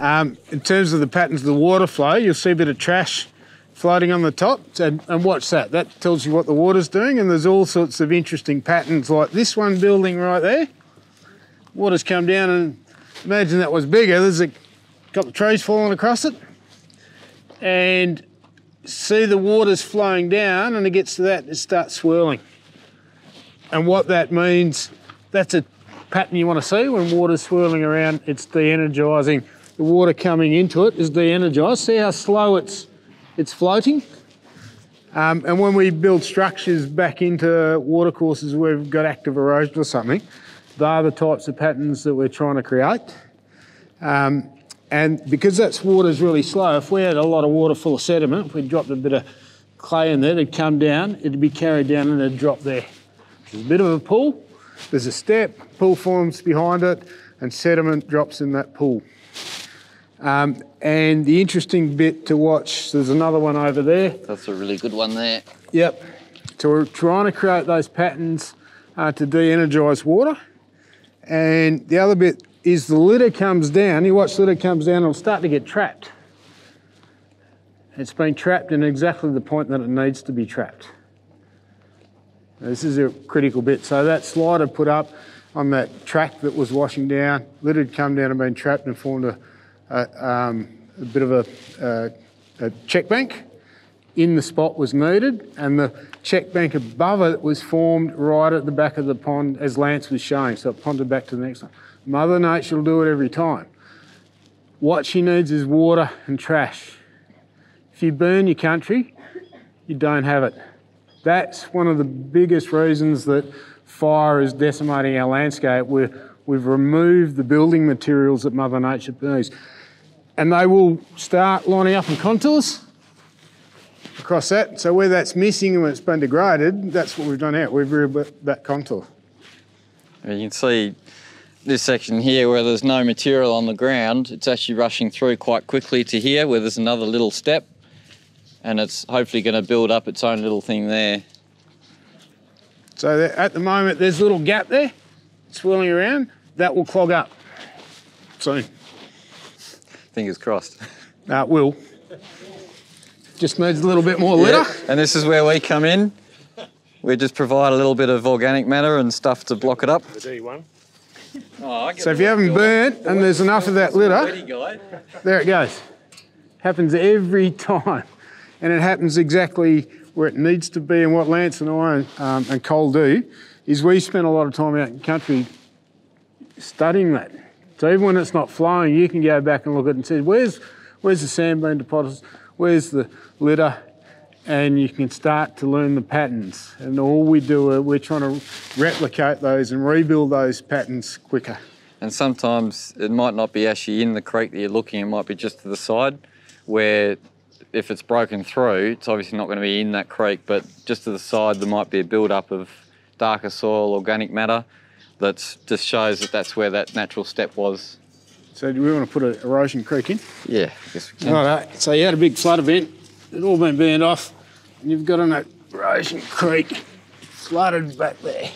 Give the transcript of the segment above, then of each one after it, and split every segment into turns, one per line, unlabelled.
Um, in terms of the patterns of the water flow, you'll see a bit of trash floating on the top. And, and watch that. That tells you what the water's doing. And there's all sorts of interesting patterns like this one building right there. Water's come down and imagine that was bigger. There's a couple of trees falling across it. And see the water's flowing down and it gets to that, it starts swirling. And what that means, that's a pattern you want to see when water's swirling around, it's de-energising. The water coming into it is de-energised. See how slow it's, it's floating? Um, and when we build structures back into watercourses where we've got active erosion or something, they're the types of patterns that we're trying to create. Um, and because that water's really slow, if we had a lot of water full of sediment, if we dropped a bit of clay in there, it'd come down, it'd be carried down and it'd drop there. There's a bit of a pool, there's a step, pool forms behind it, and sediment drops in that pool. Um, and the interesting bit to watch, there's another one over there.
That's a really good one there.
Yep. So we're trying to create those patterns uh, to de-energise water. And the other bit is the litter comes down. You watch the litter comes down, it'll start to get trapped. It's been trapped in exactly the point that it needs to be trapped. This is a critical bit. So that slider put up on that track that was washing down, litter had come down and been trapped and formed a, a, um, a bit of a, a, a check bank in the spot was needed, and the check bank above it was formed right at the back of the pond as Lance was showing, so it ponded back to the next one. Mother Nature will do it every time. What she needs is water and trash. If you burn your country, you don't have it. That's one of the biggest reasons that fire is decimating our landscape. we we've removed the building materials that Mother Nature needs. And they will start lining up in contours across that. So where that's missing and when it's been degraded, that's what we've done out. We've rebuilt that contour.
You can see this section here where there's no material on the ground, it's actually rushing through quite quickly to here where there's another little step and it's hopefully going to build up its own little thing there.
So at the moment there's a little gap there, swirling around, that will clog up soon.
Fingers crossed.
That uh, will. Just needs a little bit more litter. Yeah.
And this is where we come in. We just provide a little bit of organic matter and stuff to block it up.
The D1.
Oh, so if you haven't burnt and there's enough of that litter, there it goes. Happens every time. And it happens exactly where it needs to be and what Lance and I um, and Cole do is we spend a lot of time out in country studying that. So even when it's not flowing, you can go back and look at it and say, where's, where's the sandbone deposits? Where's the litter? and you can start to learn the patterns. And all we do, uh, we're trying to replicate those and rebuild those patterns quicker.
And sometimes it might not be actually in the creek that you're looking, it might be just to the side where if it's broken through, it's obviously not going to be in that creek, but just to the side there might be a build-up of darker soil, organic matter, that just shows that that's where that natural step was.
So do we want to put an erosion creek in?
Yeah, I guess we can.
All right, so you had a big flood event it's all been burned off. And you've got an erosion creek flooded back there.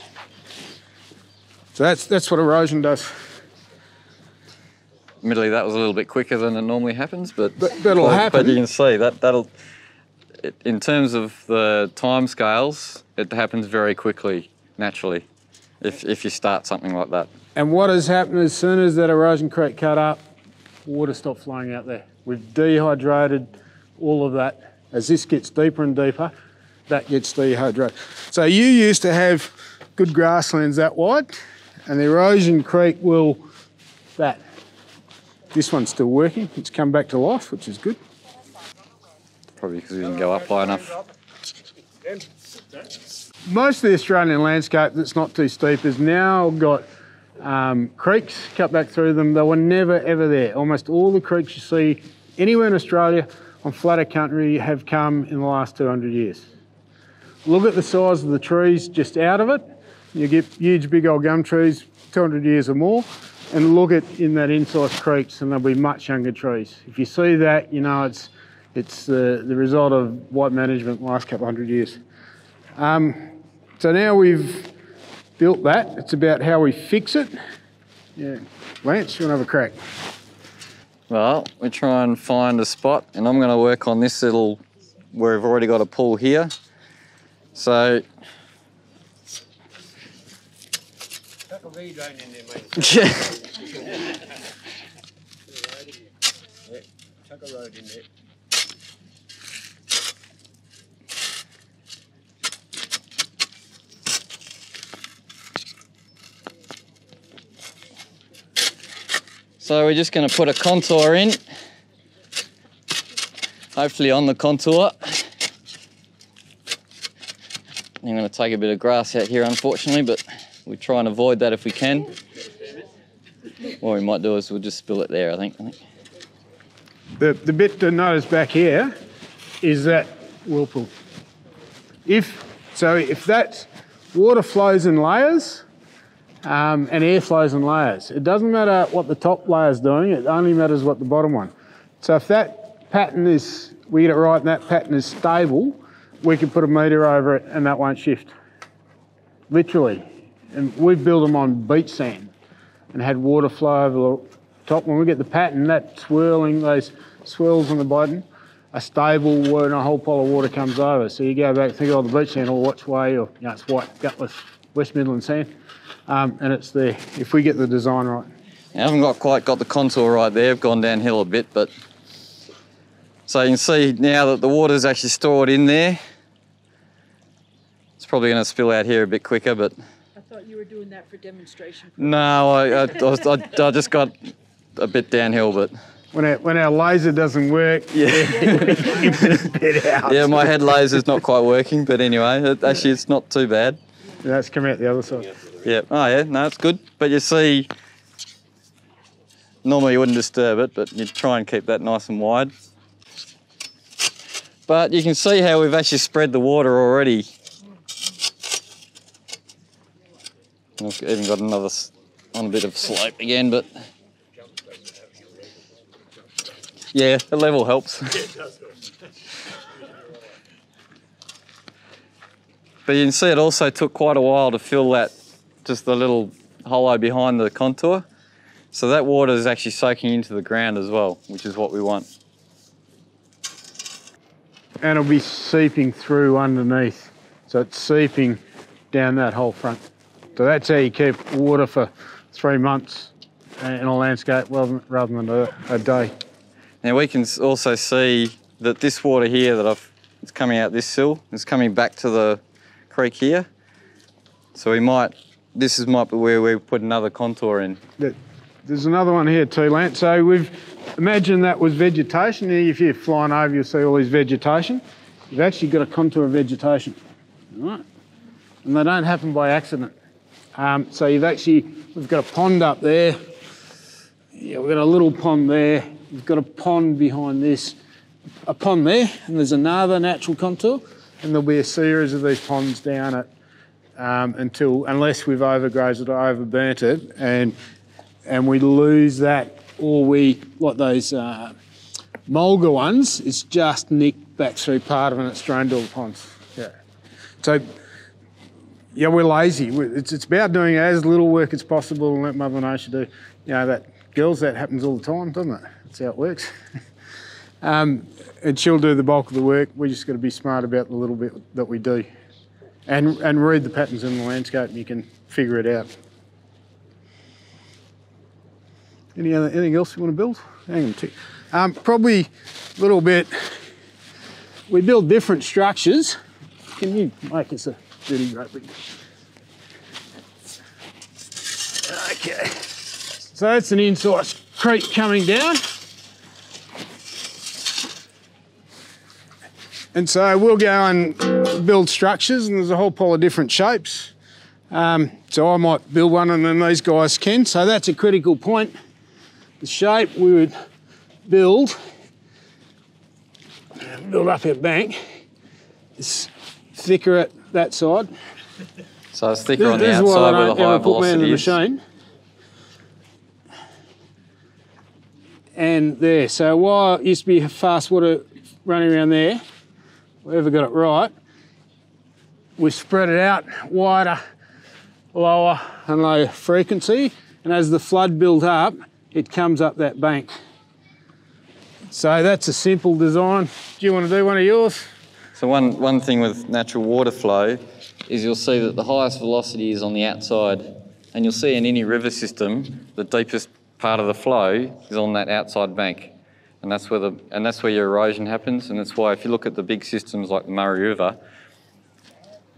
So that's, that's what erosion does.
Admittedly, that was a little bit quicker than it normally happens, but,
but that'll
but,
happen.
But you can see that that'll, it, in terms of the time scales, it happens very quickly, naturally, if, if you start something like that.
And what has happened as soon as that erosion creek cut up, water stopped flowing out there. We've dehydrated all of that. As this gets deeper and deeper, that gets dehydrated. So you used to have good grasslands that wide, and the erosion creek will that. This one's still working. It's come back to life, which is good.
Probably because we didn't go up high enough.
Most of the Australian landscape that's not too steep has now got um, creeks cut back through them. They were never ever there. Almost all the creeks you see anywhere in Australia on flatter country have come in the last 200 years. Look at the size of the trees just out of it. You get huge big old gum trees, 200 years or more, and look at in that incised creeks and they'll be much younger trees. If you see that, you know it's, it's the, the result of white management last couple hundred years. Um, so now we've built that, it's about how we fix it. Yeah. Lance, you want to have a crack?
Well, we try and find a spot, and I'm going to work on this little where we've already got a pool here. So,
Chuck a V drain in there, mate.
yeah.
Chuck a road in there.
So we're just going to put a contour in. Hopefully on the contour. I'm going to take a bit of grass out here unfortunately, but we try and avoid that if we can. What we might do is we'll just spill it there, I think. I think.
The, the bit to notice back here is that whirlpool. If so, if that water flows in layers um, and air flows in layers, it doesn't matter what the top layer is doing. It only matters what the bottom one. So if that pattern is we get it right and that pattern is stable, we can put a meter over it and that won't shift. Literally, and we've built them on beach sand and had water flow over the top. When we get the pattern, that swirling, those swirls on the bottom are stable when a whole pile of water comes over. So you go back, think of all the beach sand or watch way, or you know, it's white, gutless West Midland sand, um, and it's there if we get the design right.
I haven't got quite got the contour right there. I've gone downhill a bit, but so you can see now that the water's actually stored in there. It's probably going to spill out here a bit quicker, but
I thought you were doing that for demonstration.
no, I, I, I, I, I just got a bit downhill, but
When our, when our laser doesn't work,
yeah,
bit out.
yeah, my head laser's not quite working, but anyway, it, actually it's not too bad.
That's come out the other side.
Yeah, oh yeah, no, it's good. But you see, normally you wouldn't disturb it, but you try and keep that nice and wide. But you can see how we've actually spread the water already. I've even got another on a bit of slope again, but yeah, the level helps. But you can see it also took quite a while to fill that, just the little hollow behind the contour. So that water is actually soaking into the ground as well, which is what we want.
And it'll be seeping through underneath. So it's seeping down that whole front. So that's how you keep water for three months in a landscape rather than, a, a day.
Now we can also see that this water here that I've, it's coming out this sill, is coming back to the creek here. So we might, this is might be where we put another contour in.
There's another one here too, Lance. So we've imagined that was vegetation. If you're flying over, you'll see all this vegetation. You've actually got a contour of vegetation, right? And they don't happen by accident. Um, so you've actually we've got a pond up there. Yeah, we've got a little pond there. We've got a pond behind this, a pond there, and there's another natural contour, and there'll be a series of these ponds down it um, until unless we've overgrazed it or overburnt it, and and we lose that, or we what those uh, mulga ones, it's just nicked back through part of it and it's drained all the ponds. Yeah. So yeah, we're lazy. It's, it's about doing as little work as possible and let Mother Nature do. You know that girls that happens all the time, doesn't it? That's how it works. um, and she'll do the bulk of the work. We just got to be smart about the little bit that we do, and and read the patterns in the landscape. and You can figure it out. Any other, anything else you want to build? Hang on. Um, probably a little bit. We build different structures. Can you make us a dirty great big? Okay. So that's an incised creek coming down. And so we'll go and build structures, and there's a whole pile of different shapes. Um, so I might build one, and then these guys can. So that's a critical point. The shape we would build, build up our bank, is thicker at that side.
So it's thicker on the
This why
outside
I
where the
don't ever put me in the machine. And there, so while it used to be fast water running around there, we ever got it right, we spread it out wider, lower and lower frequency, and as the flood built up, it comes up that bank. So that's a simple design. Do you want to do one of yours?
So one, one thing with natural water flow is you'll see that the highest velocity is on the outside and you'll see in any river system, the deepest part of the flow is on that outside bank. And that's where the and that's where your erosion happens. And that's why if you look at the big systems like the Murray River,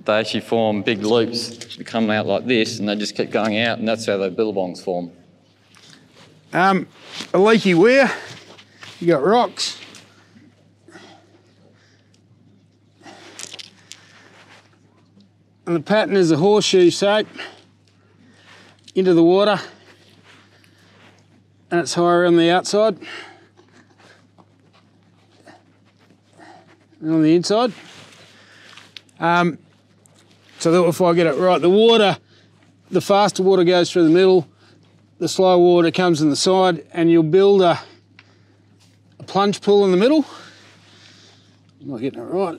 they actually form big loops that come out like this and they just keep going out and that's how the billabongs form.
Um, a leaky weir. You got rocks. And the pattern is a horseshoe shape into the water. And it's higher on the outside. And on the inside. Um, so that if I get it right, the water, the faster water goes through the middle, the slow water comes in the side, and you'll build a, a plunge pool in the middle. I'm not getting it right.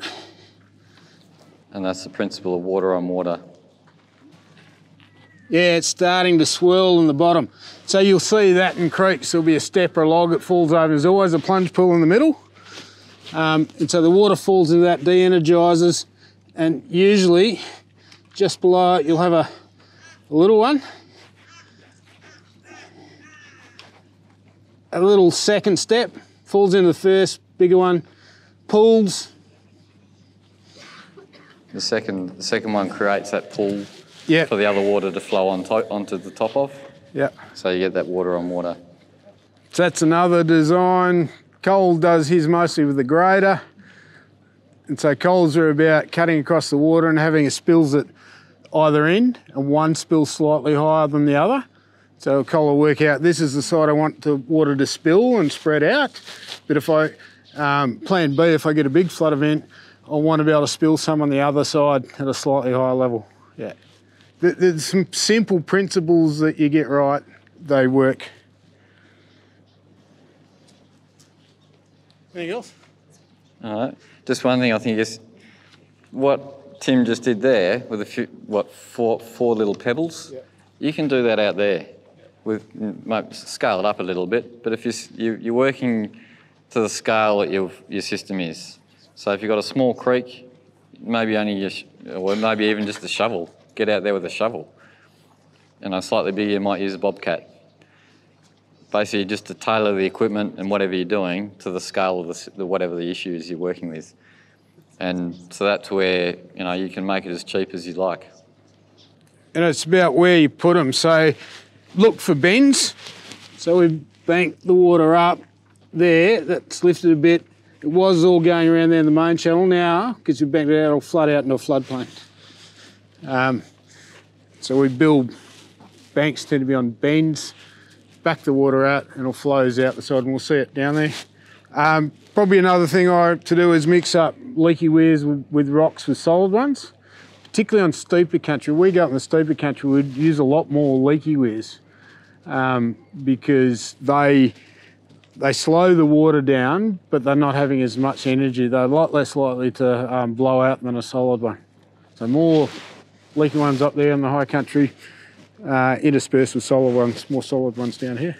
And that's the principle of water on water.
Yeah, it's starting to swirl in the bottom. So you'll see that in creeks. There'll be a step or a log that falls over. There's always a plunge pool in the middle. Um, and so the water falls into that, de-energizes, and usually just below it you'll have a, a little one. A little second step, falls into the first, bigger one, pools.
The second the second one creates that pool
Yeah,
for the other water to flow on to, onto the top of.
yeah.
So you get that water on water.
So that's another design. Cole does his mostly with the grader. And so Coles are about cutting across the water and having a spills at either end, and one spill slightly higher than the other. So Cole will work out this is the side I want the water to spill and spread out. But if I um, plan B, if I get a big flood event, I want to be able to spill some on the other side at a slightly higher level. Yeah. There's some simple principles that you get right, they work. Anything else?
All right. Just one thing I think is what Tim just did there with a few, what, four, four little pebbles,
Yeah.
you can do that out there with, might scale it up a little bit, but if you're, you- you're working to the scale that your, your system is. So if you've got a small creek, maybe only your, or maybe even just a shovel, get out there with a shovel. And a slightly bigger, you might use a bobcat. Basically, just to tailor the equipment and whatever you're doing to the scale of the, the whatever the issues you're working with. And so that's where you know you can make it as cheap as you like.
and it's about where you put them. So look for bends. So we banked the water up there. That's lifted a bit. It was all going around there in the main channel. Now, because we banked it out, it'll flood out into a floodplain. Um, so we build banks tend to be on bends, back the water out, and it flows out the side, and we'll see it down there. Um, probably another thing I to do is mix up leaky weirs with, with rocks with solid ones particularly on steeper country, we go up in the steeper country, we'd use a lot more leaky weirs um, because they they slow the water down, but they're not having as much energy. They're a lot less likely to um, blow out than a solid one. So more leaky ones up there in the high country, uh, interspersed with solid ones, more solid ones down here.